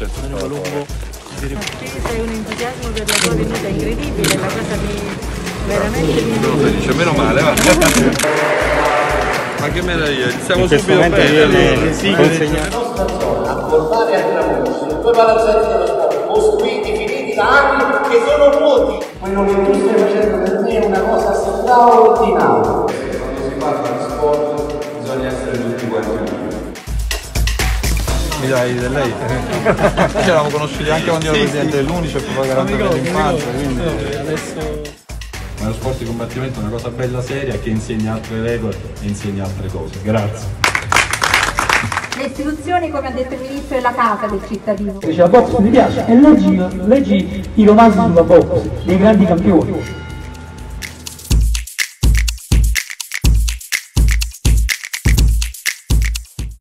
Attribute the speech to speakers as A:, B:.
A: Certo.
B: Meno lungo.
C: C'è un entusiasmo per la tua venuta incredibile, la cosa mi veramente mi
A: Sono felice, meno male, va. Ma che meraviglia,
B: questo
A: subito bene.
B: io le, le consegno.
D: a Portare a Tramusso, due palazzetti dello Stato, costruiti, finiti da anni, che sono vuoti. Quello che tu stai facendo per me è una cosa straordinaria.
A: Quando si parla di sport bisogna essere tutti quanti uniti. Mi dai di lei? Ci eravamo conosciuti anche quando ero presidente dell'Unicef, poi garante per l'infanzia, quindi...
B: Adesso
A: Ma lo sport di combattimento è una cosa bella seria che insegna altre regole e insegna altre cose. Grazie.
E: Le istituzioni, come ha detto il ministro, è la casa del cittadino.
F: Se la box ti piace e leggi, leggi i romanzi sulla box dei grandi campioni